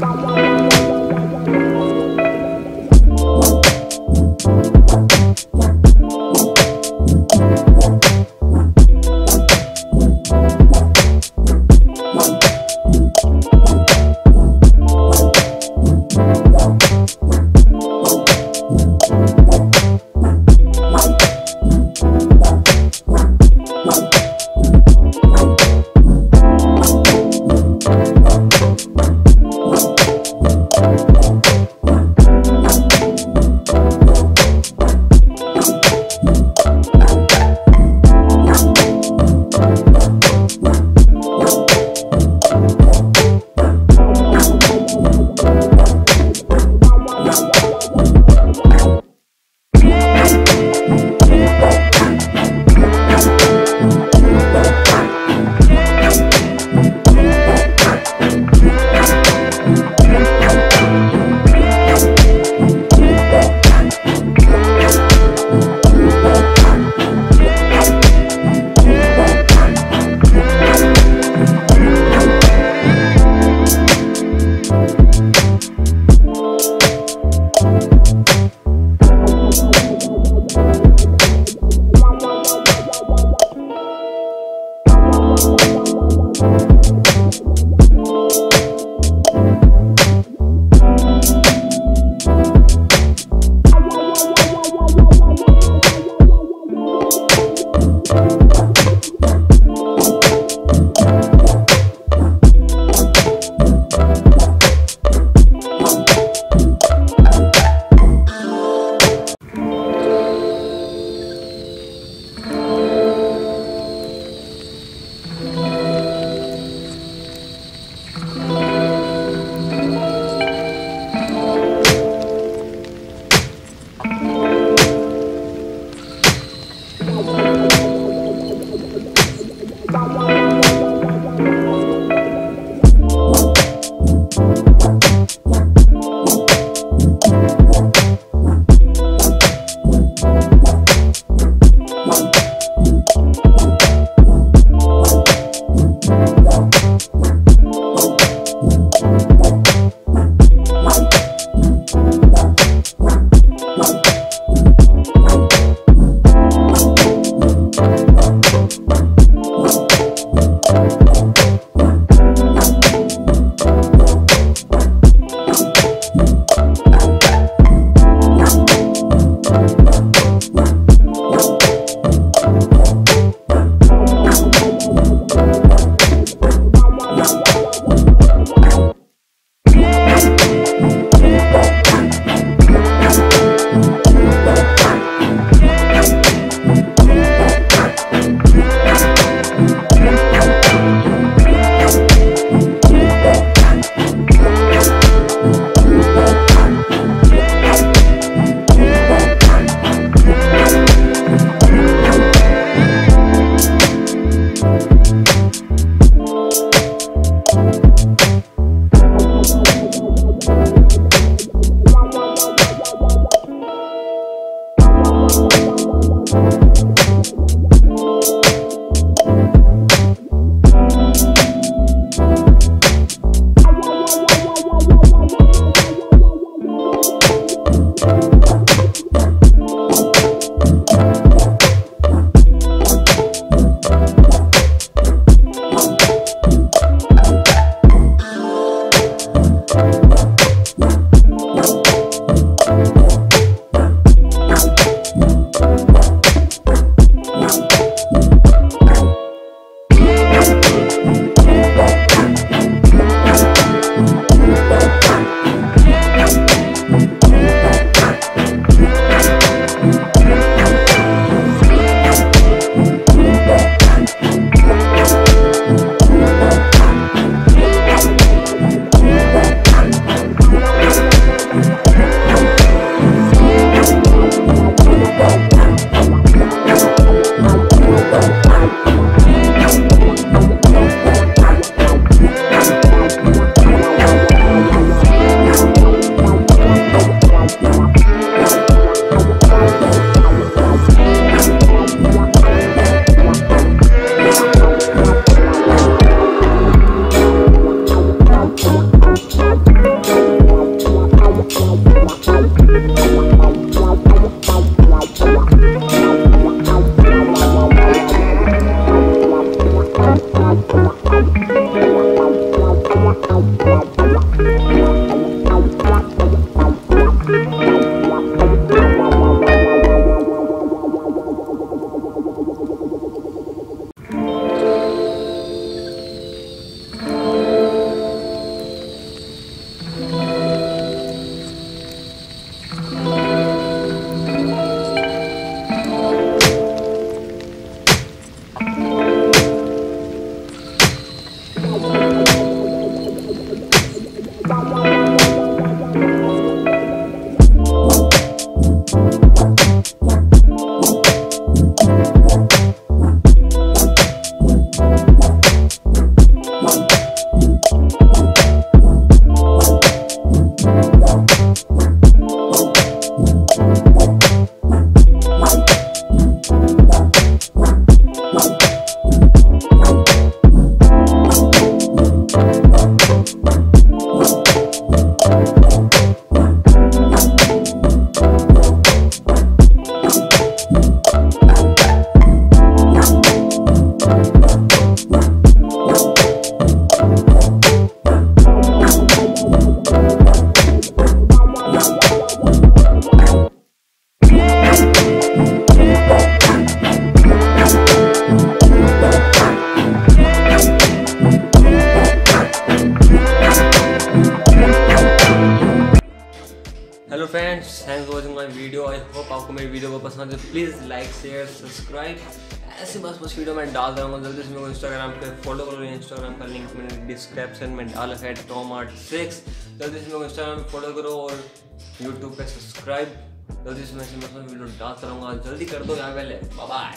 Bye. Friends thanks for watching my video I hope आपको मेरी video को पसंद है. प्लीज़ लाइक शेयर सब्सक्राइब ऐसे बस बस वीडियो मैं डाल रहा हूँ. जल्दी से मेरे को इंस्टाग्राम पे फॉलो करो. इंस्टाग्राम का लिंक मैंने डिस्क्रिप्शन में डाला है. टॉम आर्ट सिक्स जल्दी से मेरे को इंस्टाग्राम पे फॉलो करो और यूट्यूब पे सब्सक्राइब जल्दी से मैं वीडियो डालता रहूँगा. जल्दी कर दो यहाँ पहले. बाय